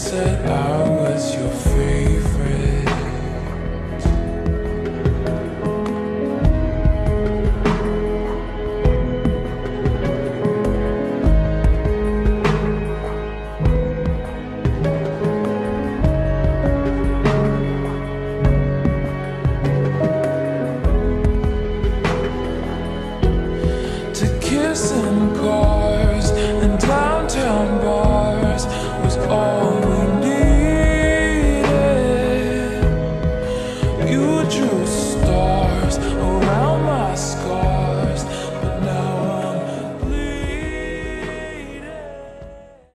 said I was your favorite. To kiss and call juice.